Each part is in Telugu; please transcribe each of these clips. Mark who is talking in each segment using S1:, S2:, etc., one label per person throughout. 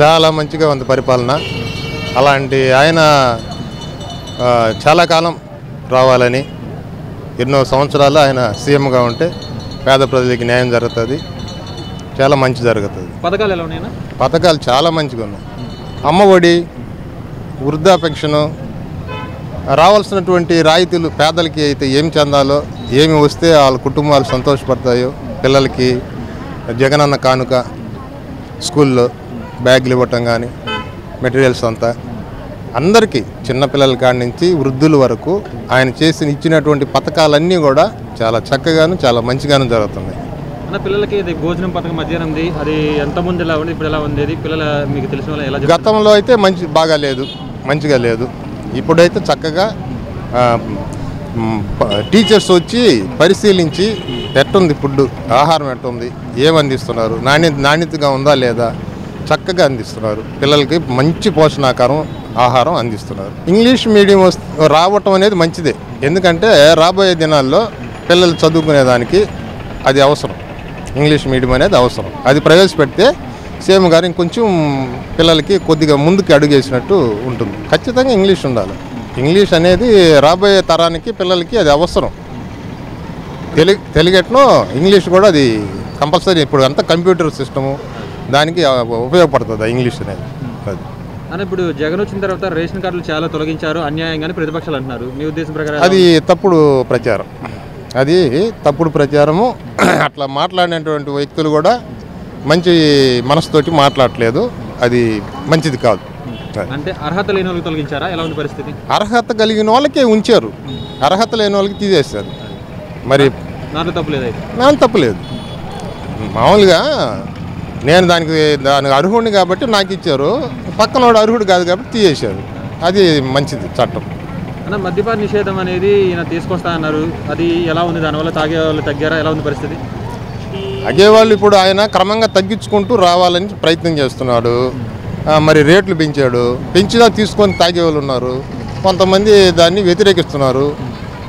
S1: చాలా మంచిగా ఉంది పరిపాలన. అలాంటి ఆయన చాలా కాలం రావాలని ఎన్నో సంవత్సరాలు ఆయన సీఎంగా ఉంటే పేద ప్రజలకి న్యాయం జరుగుతుంది. చాలా మంచి జరుగుతుంది.
S2: పథకాలు ఎలా ఉన్నాయన్నా?
S1: పథకాలు చాలా మంచిగా ఉన్నాయి. అమ్మ ఒడి వృద్ధా పెన్షను రావాల్సినటువంటి రాయితీలు పేదలకి అయితే ఏం చెందాలో ఏమి వస్తే వాళ్ళ కుటుంబాలు సంతోషపడతాయో పిల్లలకి జగనన్న కానుక స్కూల్లో బ్యాగులు ఇవ్వటం కానీ మెటీరియల్స్ అంతా. అందరికీ చిన్నపిల్లల కాడి నుంచి వృద్ధుల వరకు ఆయన చేసిన ఇచ్చినటువంటి పథకాలన్నీ కూడా చాలా చక్కగాను చాలా మంచిగాను జరుగుతున్నాయి.
S2: అన్న పిల్లలకి ఇది భోజనం పథకం మధ్యాహ్నంది అది ఎంత ముందు ఎలా ఉంది? ఇప్పుడు ఎలా ఉంది? అది పిల్లల మీకు తెలిసిన వాళ్ళు ఎలా?
S1: గతంలో అయితే మంచి బాగా లేదు. మంచిగా లేదు. ఇప్పుడైతే చక్కగా టీచర్స్ వచ్చి పరిశీలించి ఎట్టుంది ఫుడ్ ఆహారం ఎట్టుంది? ఏమి అందిస్తున్నారు? నాణ్యత నాణ్యతగా ఉందా లేదా? చక్కగా అందిస్తున్నారు. పిల్లలకి మంచి పోషణాకారం ఆహారం అందిస్తున్నారు. ఇంగ్లీష్ మీడియం రావటం అనేది మంచిదే. ఎందుకంటే రాబోయే దినాల్లో పిల్లలు చదువుకునేదానికి అది అవసరం. ఇంగ్లీష్ మీడియం అనేది అవసరం. అది ప్రవేశపెడితే సీఎం గారు ఇంకొంచెం పిల్లలకి కొద్దిగా ముందుకు అడుగేసినట్టు ఉంటుంది. ఖచ్చితంగా ఇంగ్లీష్ ఉండాలి. ఇంగ్లీష్ అనేది రాబోయే తరానికి పిల్లలకి అది అవసరం. తెలుగు తెలుగెట్నో ఇంగ్లీష్ కూడా అది కంపల్సరీ. ఇప్పుడు అంతా కంప్యూటర్ సిస్టము దానికి ఉపయోగపడుతుంది ఇంగ్లీష్ అనేది. అది.
S2: అన్న ఇప్పుడు జగన్ వచ్చిన తర్వాత రేషన్ కార్డులు చాలా తొలగించారు అన్యాయంగానే ప్రతిపక్షాలు అంటున్నారు. మీ ఉద్దేశం ప్రకారం
S1: అది తప్పుడు ప్రచారం. అది తప్పుడు ప్రచారము. అట్లా మాట్లాడినటువంటి వ్యక్తులు కూడా మంచి మనసుతోటి మాట్లాడట్లేదు. అది మంచిది కాదు.
S2: ఉంది? అంటే అర్హత లేని వాళ్ళకి తొలగించారా? ఎలా ఉంది పరిస్థితి?
S1: అర్హత కలిగిన వాళ్ళకే ఉంచారు. అర్హత లేని వాళ్ళకి తీసేస్తారు మరి
S2: దాంట్లో తప్పు లేదు అయితే.
S1: నాకు తప్పలేదు. మామూలుగా నేను దానికి దానికి అర్హుడిని కాబట్టి నాకు ఇచ్చారు. పక్కనోడు అర్హుడు కాదు కాబట్టి తీసేశారు. అది మంచిది చట్టం.
S2: అన్న మద్యపాన నిషేధం అనేది ఈయన తీసుకొస్తా అన్నారు. అది ఎలా ఉంది? దానివల్ల తాగే వాళ్ళు తగ్గారా? ఎలా ఉంది పరిస్థితి?
S1: అగేవాళ్ళు ఇప్పుడు ఆయన క్రమంగా తగ్గించుకుంటూ రావాలని ప్రయత్నం చేస్తున్నాడు. మరి రేట్లు పెంచాడు. పెంచినా తీసుకొని తాగేవాళ్ళు ఉన్నారు. కొంతమంది దాన్ని వ్యతిరేకిస్తున్నారు.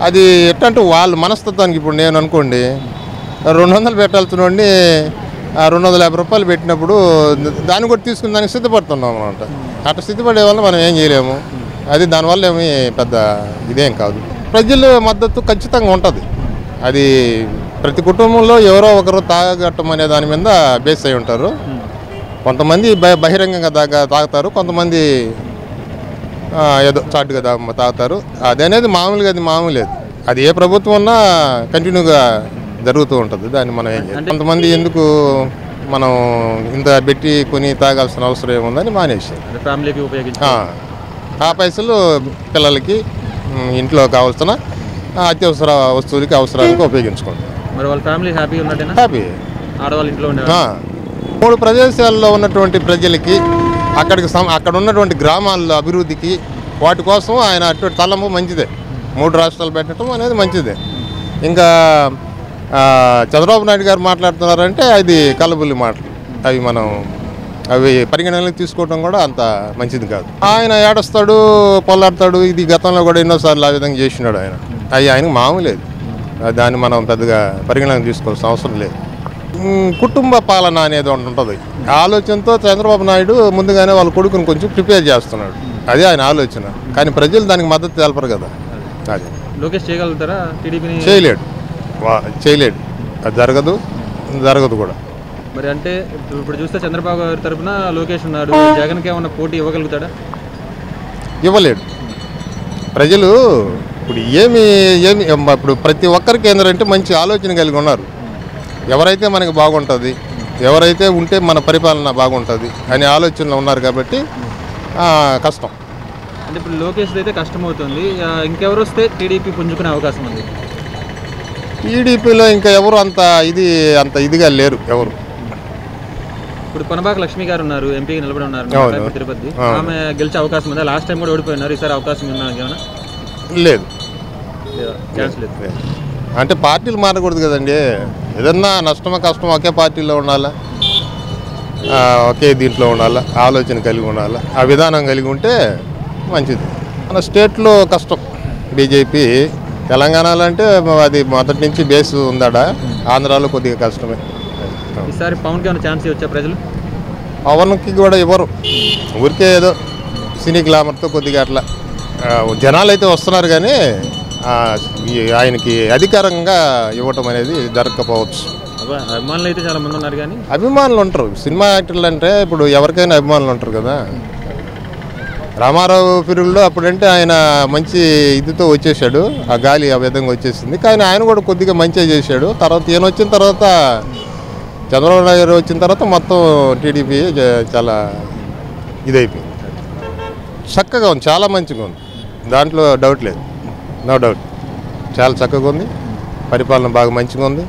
S1: అది ఎట్టంటే వాళ్ళ మనస్తత్వానికి ఇప్పుడు నేను అనుకోండి రెండు వందలు పెట్టాల్సినోడిని ఆ, రెండు వందల యాభై రూపాయలు పెట్టినప్పుడు దాన్ని కూడా తీసుకుని దానికి సిద్ధపడుతున్నాం అనమాట అట్లా సిద్ధపడే వల్ల మనం ఏం చేయలేము. అది దానివల్ల ఏమి పెద్ద ఇదేం కాదు. ప్రజల మద్దతు ఖచ్చితంగా ఉంటుంది. అది ప్రతి కుటుంబంలో ఎవరో ఒకరు తాగటం అనే దాని మీద బేస్ అయి ఉంటారు. కొంతమంది బ- బహిరంగంగా తాగ తాగుతారు. కొంతమంది ఏదో చాటుగా తాగుతారు. అది అనేది మామూలుగా అది మామూలేదు అది ఏ ప్రభుత్వం ఉన్నా కంటిన్యూగా జరుగుతూ ఉంటుంది. దాన్ని మనం ఏం చేయాలి. కొంతమంది ఎందుకు మనం ఇంత పెట్టి కొని తాగాల్సిన అవసరం ఏముందని మానేసారు
S2: అంటే ఫ్యామిలీకి ఉపయోగించి
S1: ఆ, పైసలు పిల్లలకి ఇంట్లో కావాల్సిన అత్యవసర వస్తువులకి అవసరానికి ఉపయోగించుకోండి.
S2: మరి వాళ్ళ ఫ్యామిలీ ఉన్నట్టేనా?
S1: హ్యాపీ.
S2: ఆడవాళ్ళ ఇంట్లో
S1: మూడు ప్రదేశాల్లో ఉన్నటువంటి ప్రజలకి అక్కడికి అక్కడ ఉన్నటువంటి గ్రామాల్లో అభివృద్ధికి వాటి కోసం ఆయన అటువంటి తలము మంచిదే. మూడు రాష్ట్రాలు పెట్టడం అనేది మంచిదే. ఇంకా చంద్రబాబు నాయుడు గారు మాట్లాడుతున్నారంటే అది కలబుల్లి మాటలు. అవి మనం అవి పరిగణనలోకి తీసుకోవడం కూడా అంత మంచిది కాదు. ఆయన ఏడస్తాడు పొల్లాడతాడు ఇది గతంలో కూడా ఎన్నోసార్లు ఆ విధంగా చేసినాడు ఆయన. అవి ఆయనకు మామూలేదు దాన్ని మనం పెద్దగా పరిగణనలోకి తీసుకోవాల్సిన అవసరం లేదు. కుటుంబ పాలన అనేది ఒకటి ఉంటుంది. ఆలోచనతో చంద్రబాబు నాయుడు ముందుగానే వాళ్ళ కొడుకుని కొంచెం ప్రిపేర్ చేస్తున్నాడు. అదే ఆయన ఆలోచన. కానీ ప్రజలు దానికి మద్దతు తెలపరు కదా. అది.
S2: లోకేష్ చేయగలుగుతారా?
S1: చేయలేడు. చేయలేడు అది జరగదు జరగదు కూడా.
S2: మరి అంటే ఇప్పుడు చూస్తే చంద్రబాబు గారి తరపున లోకేష్ ఉన్నాడు జగన్కి ఏమన్నా పోటీ ఇవ్వగలుగుతాడా?
S1: ఇవ్వలేడు. ప్రజలు ఇప్పుడు ఏమి ఏమి ఇప్పుడు ప్రతి ఒక్కరికి ఏంటంటే మంచి ఆలోచన కలిగి ఉన్నారు. ఎవరైతే మనకి బాగుంటుంది ఎవరైతే ఉంటే మన పరిపాలన బాగుంటుంది అనే ఆలోచనలో ఉన్నారు కాబట్టి కష్టం.
S2: అంటే ఇప్పుడు లోకేష్ అయితే కష్టం అవుతుంది ఆ, ఇంకెవరు వస్తే టీడీపీ పుంజుకునే అవకాశం ఉంది?
S1: టీడీపీలో ఇంకా ఎవరు అంత ఇది అంత ఇదిగా లేరు ఎవరు.
S2: ఇప్పుడు కొనబాక లక్ష్మి గారు ఉన్నారు ఎంపీకి నిలబడి ఉన్నారు తిరుపతి. ఆమె గెలిచే అవకాశం ఉందా? లాస్ట్ టైం కూడా ఓడిపోయినారు ఈసారి అవకాశం ఉందా ఏమైనా
S1: లేదు.
S2: ఛాన్స్ లేదు.
S1: లేదు. అంటే పార్టీలు మారకూడదు కదండి. ఏదన్నా నష్టమో కష్టమో ఒకే పార్టీలో ఉండాలా? ఒకే దీంట్లో ఉండాలా? ఆలోచన కలిగి ఉండాలా? ఆ విధానం కలిగి ఉంటే మంచిది. మన స్టేట్లో కష్టం. బీజేపీ తెలంగాణలో అంటే అది మొదటి నుంచి బేస్ ఉందాడ ఆంధ్రాలో కొద్దిగా కష్టమే.
S2: ఈసారి పవన్కి ఏమైనా ఛాన్స్ ఇవ్వచ్చా ప్రజలు?
S1: పవన్కి కూడా ఇవ్వరు. ఊరికే ఏదో సినీ గ్లామర్తో కొద్దిగా అట్లా. జనాలు అయితే వస్తున్నారు కానీ ఆయనకి అధికారంగా ఇవ్వటం అనేది జరగకపోవచ్చు.
S2: అభిమానులు అయితే చాలా మంది ఉన్నారు కానీ.
S1: అభిమానులు ఉంటారు. సినిమా యాక్టర్లు అంటే ఇప్పుడు ఎవరికైనా అభిమానులు ఉంటారు కదా. రామారావు పీరియడ్లో అప్పుడంటే ఆయన మంచి ఇదితో వచ్చేసాడు ఆ గాలి ఆ విధంగా వచ్చేసింది. కానీ ఆయన కూడా కొద్దిగా మంచిగా చేశాడు. తర్వాత ఈయన వచ్చిన తర్వాత చంద్రబాబు నాయుడు వచ్చిన తర్వాత మొత్తం టీడీపీ చాలా ఇదైపోయింది. చక్కగా ఉంది. చాలా మంచిగా ఉంది. దాంట్లో డౌట్ లేదు. No doubt. చాలా చక్కగా ఉంది. పరిపాలన బాగా మంచిగా ఉంది.